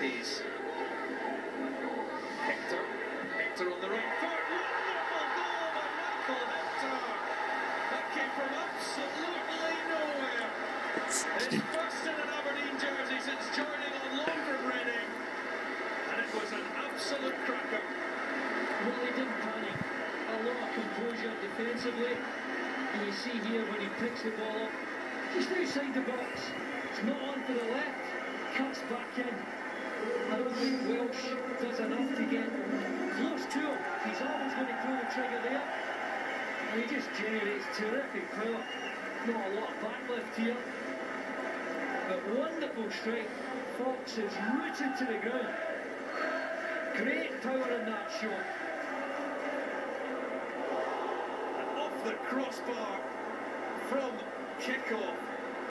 Davies. Hector. Hector on the right foot. Wonderful goal by Hector. That came from absolutely nowhere. His first in an Aberdeen jersey since joining on loan from Reading. And it was an absolute cracker. Well, he didn't panic. A lot of composure defensively. And you see here when he picks the ball up, just outside the box. It's not on for the left. Cuts back in. I don't think Welsh does enough to get close to him. He's always going to pull the trigger there. And he just generates terrific power. Not a lot of backlift here. But wonderful strike. Fox is rooted to the ground. Great power in that shot. And off the crossbar from kickoff.